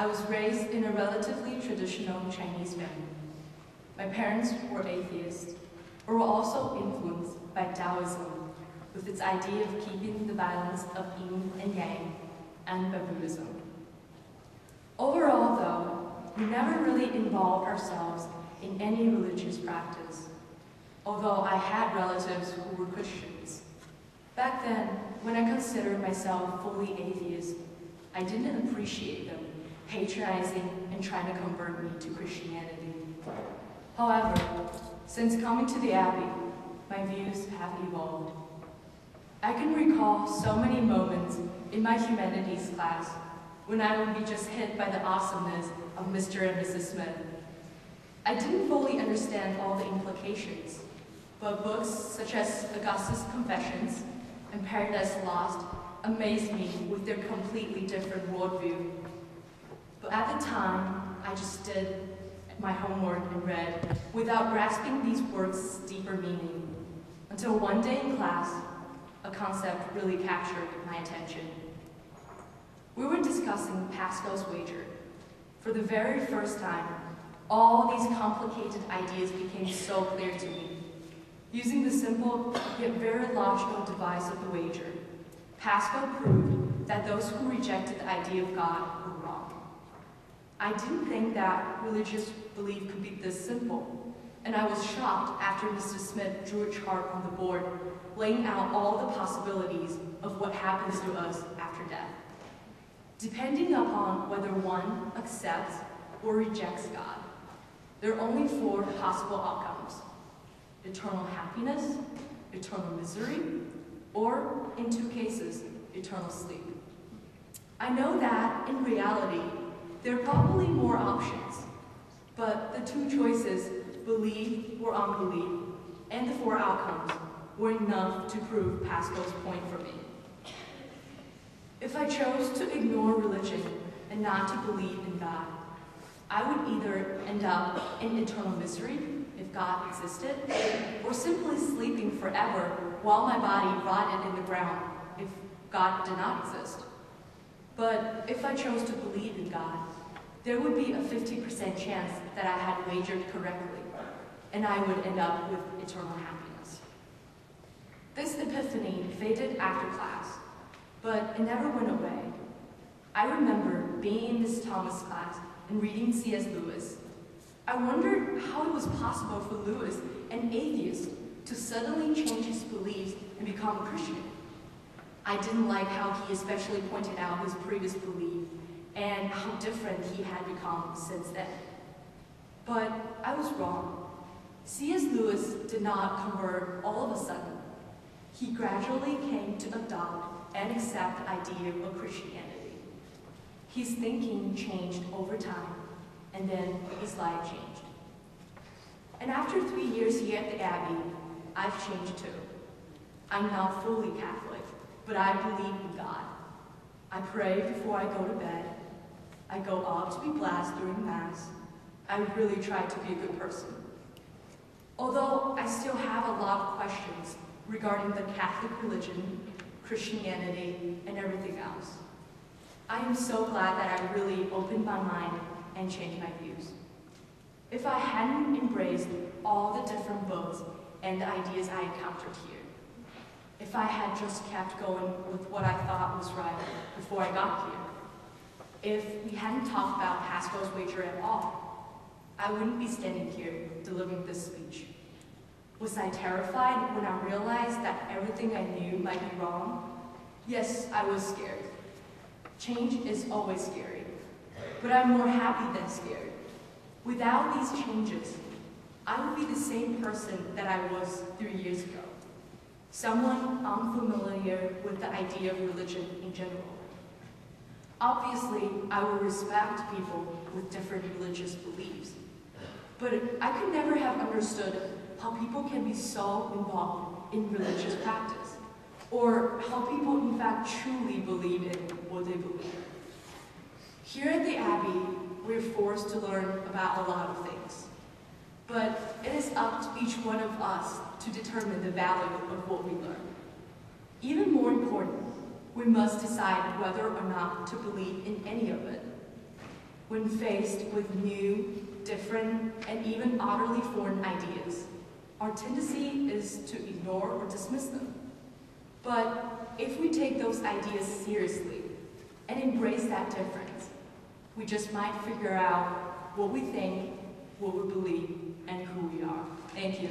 I was raised in a relatively traditional Chinese family. My parents were atheists, but were also influenced by Taoism with its idea of keeping the balance of yin and yang, and by Buddhism. Overall, though, we never really involved ourselves in any religious practice, although I had relatives who were Christians. Back then, when I considered myself fully atheist, I didn't appreciate them patronizing and trying to convert me to Christianity. However, since coming to the Abbey, my views have evolved. I can recall so many moments in my humanities class when I would be just hit by the awesomeness of Mr. and Mrs. Smith. I didn't fully understand all the implications, but books such as Augustine's Confessions and Paradise Lost amazed me with their completely different worldview. But at the time, I just did my homework and read without grasping these words' deeper meaning, until one day in class, a concept really captured my attention. We were discussing Pascal's wager. For the very first time, all these complicated ideas became so clear to me. Using the simple yet very logical device of the wager, Pascal proved that those who rejected the idea of God. I didn't think that religious belief could be this simple, and I was shocked after Mr. Smith drew a chart on the board, laying out all the possibilities of what happens to us after death. Depending upon whether one accepts or rejects God, there are only four possible outcomes. Eternal happiness, eternal misery, or, in two cases, eternal sleep. I know that, in reality, there are probably more options, but the two choices, believe or unbelieve, and the four outcomes, were enough to prove Pascal's point for me. If I chose to ignore religion and not to believe in God, I would either end up in eternal misery if God existed, or simply sleeping forever while my body rotted in the ground if God did not exist. But if I chose to believe in God, there would be a 50% chance that I had wagered correctly, and I would end up with eternal happiness. This epiphany faded after class, but it never went away. I remember being in Miss Thomas' class and reading C.S. Lewis. I wondered how it was possible for Lewis, an atheist, to suddenly change his beliefs and become a Christian. I didn't like how he especially pointed out his previous belief and how different he had become since then. But I was wrong. C.S. Lewis did not convert all of a sudden. He gradually came to adopt and accept the idea of Christianity. His thinking changed over time, and then his life changed. And after three years here at the Abbey, I've changed too. I'm now fully Catholic, but I believe in God. I pray before I go to bed. I go up to be blessed during Mass. I really try to be a good person. Although I still have a lot of questions regarding the Catholic religion, Christianity, and everything else. I am so glad that I really opened my mind and changed my views. If I hadn't embraced all the different books and the ideas I encountered here, if I had just kept going with what I thought was right before I got here, if we hadn't talked about Pascal's wager at all, I wouldn't be standing here delivering this speech. Was I terrified when I realized that everything I knew might be wrong? Yes, I was scared. Change is always scary, but I'm more happy than scared. Without these changes, I would be the same person that I was three years ago. Someone unfamiliar with the idea of religion in general. Obviously, I will respect people with different religious beliefs, but I could never have understood how people can be so involved in religious practice, or how people in fact truly believe in what they believe. Here at the Abbey, we're forced to learn about a lot of things, but it is up to each one of us to determine the value of what we learn. Even more important, we must decide whether or not to believe in any of it. when faced with new, different, and even utterly foreign ideas, our tendency is to ignore or dismiss them. But if we take those ideas seriously and embrace that difference, we just might figure out what we think, what we believe, and who we are. Thank you.